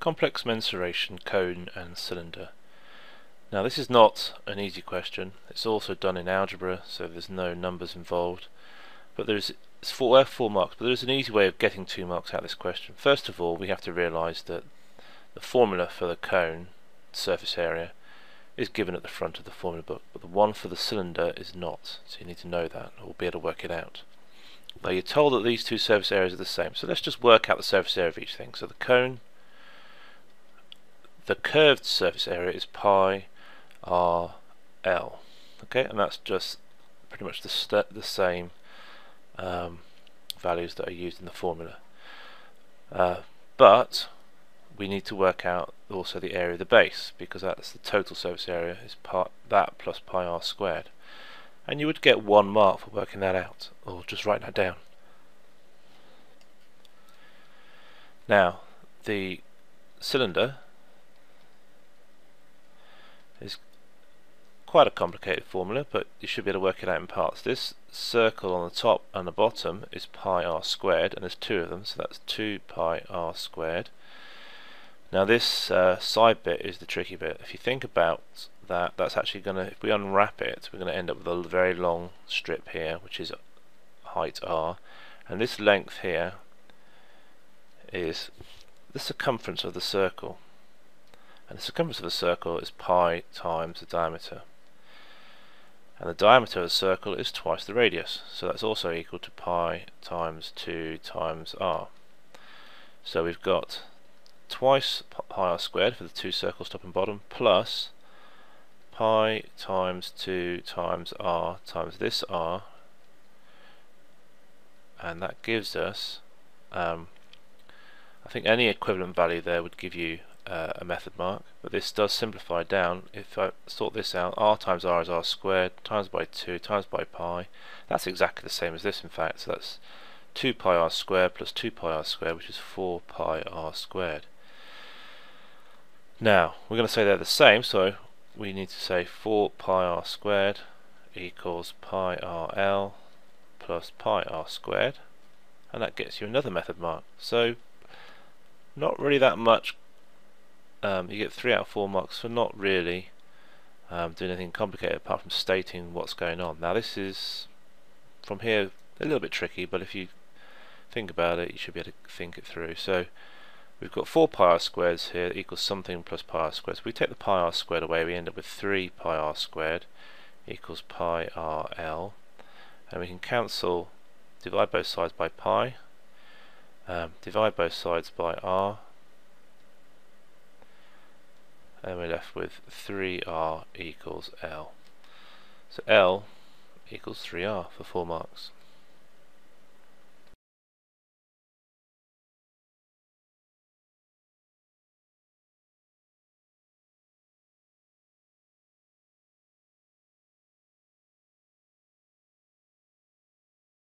complex mensuration cone and cylinder. Now this is not an easy question. It's also done in algebra, so there's no numbers involved. But there's it's four, worth four marks, but there's an easy way of getting two marks out of this question. First of all, we have to realise that the formula for the cone surface area is given at the front of the formula book, but the one for the cylinder is not. So you need to know that, or be able to work it out. Now you're told that these two surface areas are the same. So let's just work out the surface area of each thing. So the cone, the curved surface area is pi r l. Okay, and that's just pretty much the the same um, values that are used in the formula. Uh, but we need to work out also the area of the base because that's the total surface area is part that plus pi r squared and you would get one mark for working that out or just write that down now the cylinder is quite a complicated formula but you should be able to work it out in parts this circle on the top and the bottom is pi r squared and there's two of them so that's 2 pi r squared now this uh, side bit is the tricky bit. If you think about that, that's actually going to, if we unwrap it, we're going to end up with a very long strip here, which is height r. And this length here is the circumference of the circle. And the circumference of a circle is pi times the diameter. And the diameter of the circle is twice the radius. So that's also equal to pi times 2 times r. So we've got twice pi r squared for the two circles top and bottom plus pi times 2 times r times this r and that gives us um, I think any equivalent value there would give you uh, a method mark but this does simplify down if I sort this out r times r is r squared times by 2 times by pi that's exactly the same as this in fact so that's 2 pi r squared plus 2 pi r squared which is 4 pi r squared now, we're going to say they're the same, so we need to say 4 pi r squared equals pi rl plus pi r squared, and that gets you another method mark. So, not really that much. Um, you get 3 out of 4 marks for not really um, doing anything complicated apart from stating what's going on. Now this is, from here, a little bit tricky, but if you think about it, you should be able to think it through. So We've got 4 pi r squares here equals something plus pi r squared. So we take the pi r squared away, we end up with 3 pi r squared equals pi r l. And we can cancel, divide both sides by pi, um, divide both sides by r, and we're left with 3r equals l. So l equals 3r for 4 marks.